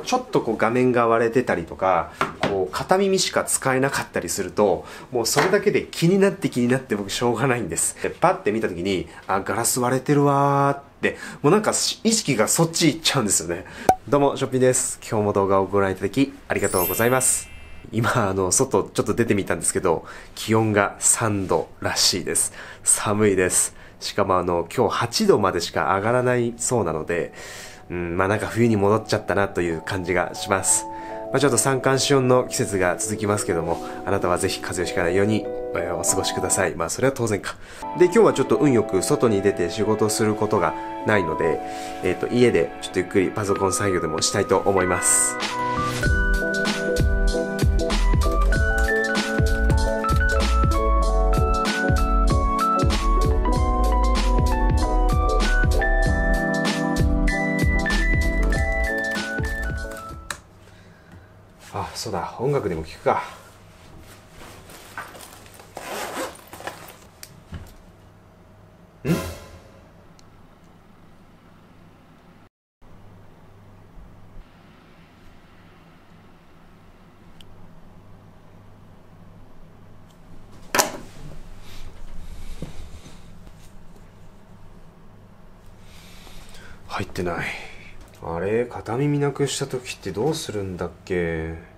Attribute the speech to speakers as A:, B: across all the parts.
A: ちょっとこう画面が割れてたりとか、こう片耳しか使えなかったりすると、もうそれだけで気になって気になって僕しょうがないんです。で、パッて見た時に、あ、ガラス割れてるわーって、もうなんか意識がそっち行っちゃうんですよね。どうも、ショッピンです。今日も動画をご覧いただきありがとうございます。今、あの、外ちょっと出てみたんですけど、気温が3度らしいです。寒いです。しかもあの、今日8度までしか上がらないそうなので、うん、まあなんか冬に戻っちゃったなという感じがします。まあ、ちょっと三寒四温の季節が続きますけども、あなたはぜひ風邪をひかないように、えお過ごしください。まあそれは当然か。で、今日はちょっと運よく外に出て仕事をすることがないので、えっ、ー、と、家でちょっとゆっくりパソコン作業でもしたいと思います。そうだ音楽でも聴くか。ん？入ってない。あれ？片耳なくした時ってどうするんだっけ？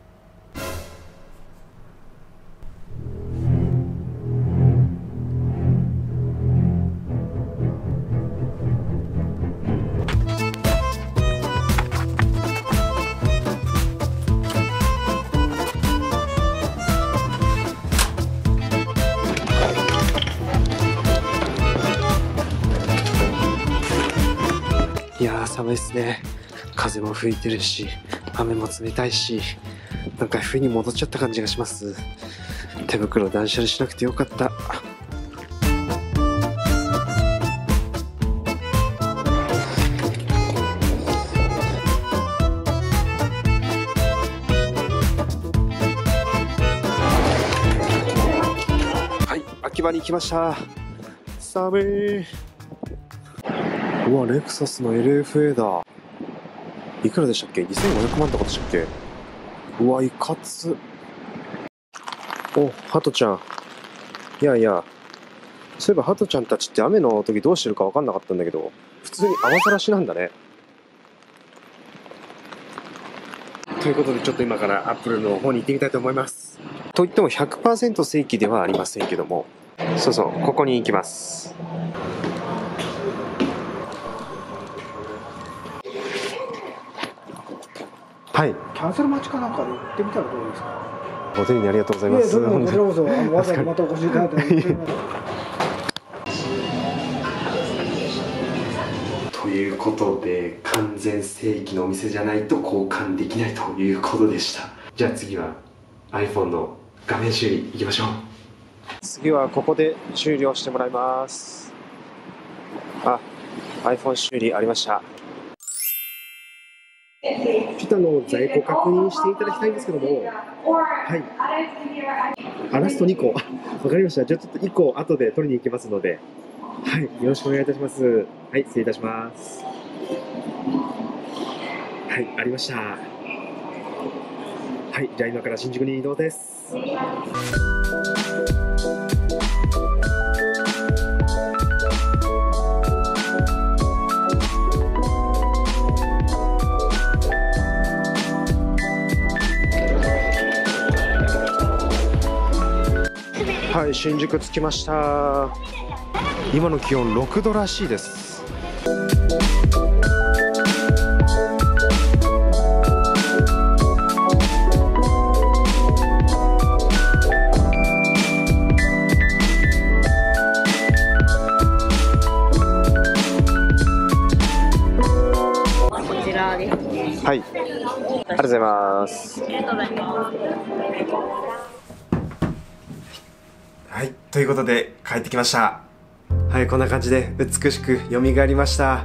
A: いや寒いっすね。風も吹いてるし雨も冷たいしなんか冬に戻っちゃった感じがします。手袋断捨離しなくてよかった。はい秋葉に来ました。寒い。うわ、レクサスの LFA だ。いくらでしたっけ ?2500 万とかでしたっけ？うわ、いかつ。お、ハトちゃん。いやいや、そういえばハトちゃんたちって雨の時どうしてるか分かんなかったんだけど、普通に雨ざらしなんだね。ということで、ちょっと今からアップルの方に行ってみたいと思います。といっても100%正規ではありませんけども、そうそう、ここに行きます。はい。
B: キャンセル待ちかなんかで行ってみたらどうですか？
A: ご丁寧にありがとうございます。
B: どうもこちらこそ、あ のわざわざまたお越しいただいて。
A: ということで完全正規のお店じゃないと交換できないということでしたじゃあ次は iPhone の画面修理いきましょう次はここで終了してもらいますあ iPhone 修理ありましたちょっとあの在庫確認していただきたいんですけども、はい。あラスト2個。わかりました。じゃあちょっと1個後で取りに行きますので、はい。よろしくお願いいたします。はい、失礼いたします。はい、ありました。はい、じゃあ今から新宿に移動です。はい新宿着きました今の気温6度らしいですはい、ありがとうございます。ありがとうございます。はい。ということで、帰ってきました。はい、こんな感じで美しく蘇りました。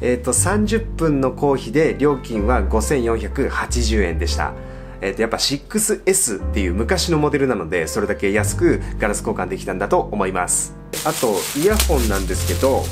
A: えっ、ー、と、30分の公費で料金は5480円でした。えっ、ー、と、やっぱ 6S っていう昔のモデルなので、それだけ安くガラス交換できたんだと思います。あと、イヤホンなんですけど、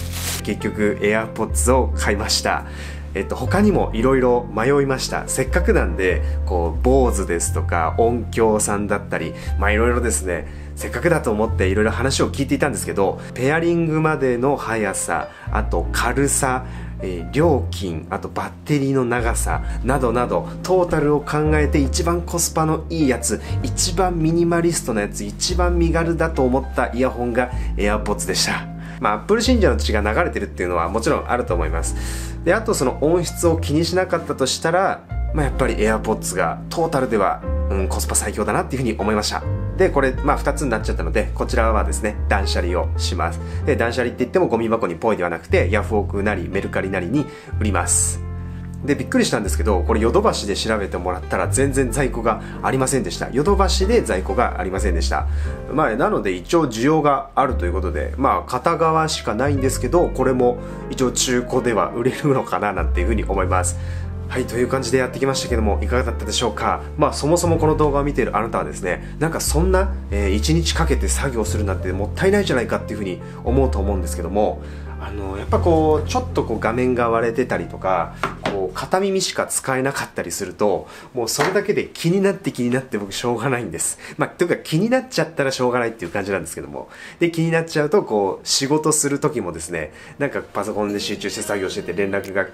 A: 結局 AirPods を買いました。えっと、他にもいろいろ迷いましたせっかくなんでこう坊主ですとか音響さんだったりまあいろいろですねせっかくだと思っていろいろ話を聞いていたんですけどペアリングまでの速さあと軽さえー、料金あとバッテリーの長さなどなどトータルを考えて一番コスパのいいやつ一番ミニマリストなやつ一番身軽だと思ったイヤホンが AirPods でした。まあ、アップル信者の血が流れてるっていうのはもちろんあると思います。であとその音質を気にしなかったとしたら、まあ、やっぱり AirPods がトータルでは、うん、コスパ最強だなっていうふうに思いました。でこれ、まあ、2つになっちゃったのでこちらはですね断捨離をします。で断捨離って言ってもゴミ箱にポイではなくてヤフオクなりメルカリなりに売ります。でびっくりしたんですけどこれヨドバシで調べてもらったら全然在庫がありませんでした。ヨドバシで在庫がありませんでした。まあなので一応需要があるということでまあ片側しかないんですけどこれも一応中古では売れるのかななんていうふうに思います。はい、という感じでやってきましたけども、いかがだったでしょうか？まあ、そもそもこの動画を見ているあなたはですね、なんかそんな、えー、1日かけて作業するなんてもったいないじゃないかっていうふうに思うと思うんですけども、あの、やっぱこう、ちょっとこう画面が割れてたりとか、こう、片耳しか使えなかったりすると、もうそれだけで気になって気になって僕しょうがないんです。まあ、というか気になっちゃったらしょうがないっていう感じなんですけども。で、気になっちゃうと、こう、仕事する時もですね、なんかパソコンで集中して作業してて連絡が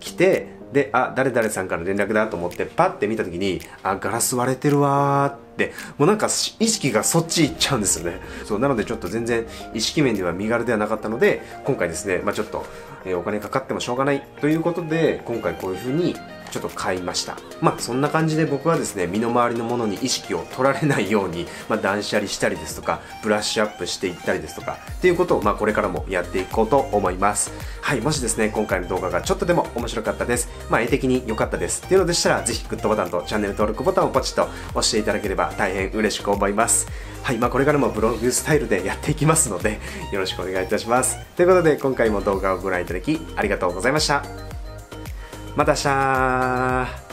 A: 来て、で、あ、誰々さんから連絡だと思って、パッて見た時に、あ、ガラス割れてるわーって、もうなんか意識がそっち行っちゃうんですよね。そう、なのでちょっと全然意識面では身軽ではなかったので、今回ですね、まあちょっと、えー、お金かかってもしょうがないということで、今回こういうふうにちょっと買いました。まあそんな感じで僕はですね身の回りのものに意識を取られないように、まあ、断捨離したりですとかブラッシュアップしていったりですとかっていうことをまあこれからもやっていこうと思います。はいもしですね今回の動画がちょっとでも面白かったです。まあ絵的に良かったです。っていうのでしたらぜひグッドボタンとチャンネル登録ボタンをポチッと押していただければ大変嬉しく思います。はいまあこれからもブログスタイルでやっていきますのでよろしくお願いいたします。ということで今回も動画をご覧いただきありがとうございました。また明日。